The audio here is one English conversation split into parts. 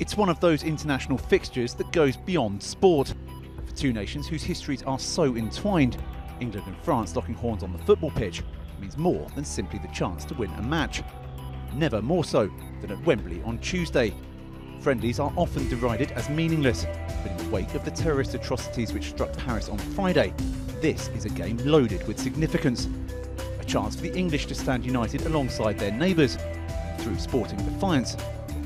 It's one of those international fixtures that goes beyond sport. For two nations whose histories are so entwined, England and France locking horns on the football pitch means more than simply the chance to win a match. Never more so than at Wembley on Tuesday. Friendlies are often derided as meaningless, but in the wake of the terrorist atrocities which struck Paris on Friday, this is a game loaded with significance. A chance for the English to stand united alongside their neighbours, through sporting defiance,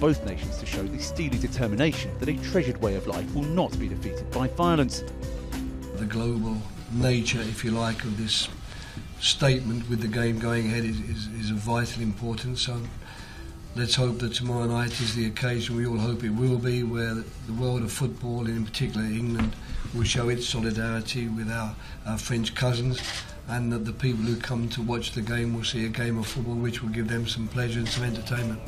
both nations to show the steely determination that a treasured way of life will not be defeated by violence. The global nature, if you like, of this statement with the game going ahead is, is, is of vital importance. So let's hope that tomorrow night is the occasion we all hope it will be, where the world of football, and in particular England, will show its solidarity with our, our French cousins, and that the people who come to watch the game will see a game of football which will give them some pleasure and some entertainment.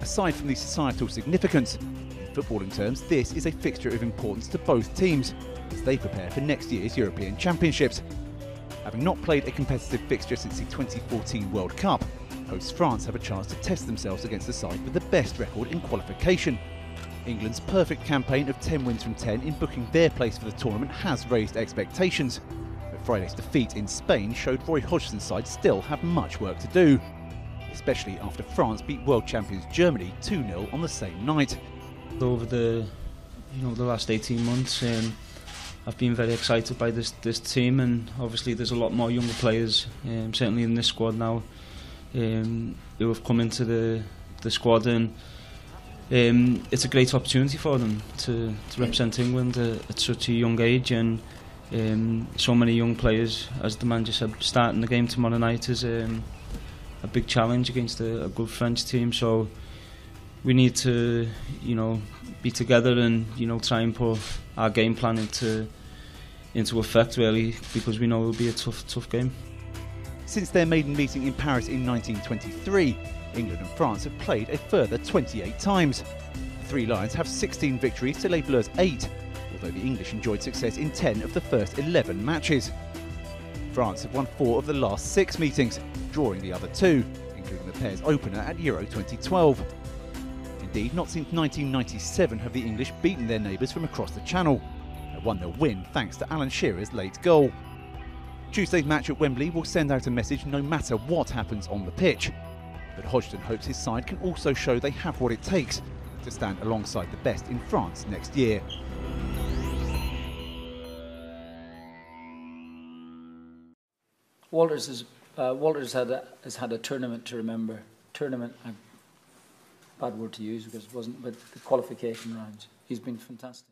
Aside from the societal significance, in footballing terms, this is a fixture of importance to both teams as they prepare for next year's European Championships. Having not played a competitive fixture since the 2014 World Cup, hosts France have a chance to test themselves against a side with the best record in qualification. England's perfect campaign of 10 wins from 10 in booking their place for the tournament has raised expectations. But Friday's defeat in Spain showed Roy Hodgson's side still have much work to do, especially after France beat world champions Germany 2-0 on the same night. Over the you know the last 18 months, um, I've been very excited by this this team, and obviously there's a lot more younger players, um, certainly in this squad now, um, who have come into the the squad, and um, it's a great opportunity for them to, to represent England at, at such a young age, and um, so many young players, as the manager said, starting the game tomorrow night is um, a big challenge against a, a good French team. So we need to, you know, be together and you know try and put our game plan into into effect really because we know it will be a tough, tough game. Since their maiden meeting in Paris in 1923, England and France have played a further 28 times. The Three Lions have 16 victories to Les Bleus 8, although the English enjoyed success in 10 of the first 11 matches. France have won four of the last six meetings, drawing the other two, including the pair's opener at Euro 2012. Indeed, not since 1997 have the English beaten their neighbours from across the Channel, a 1 0 win thanks to Alan Shearer's late goal. Tuesday's match at Wembley will send out a message no matter what happens on the pitch. But Hodgson hopes his side can also show they have what it takes to stand alongside the best in France next year. Walters has uh, Walters had a, has had a tournament to remember. Tournament, a bad word to use because it wasn't, but the qualification rounds. He's been fantastic.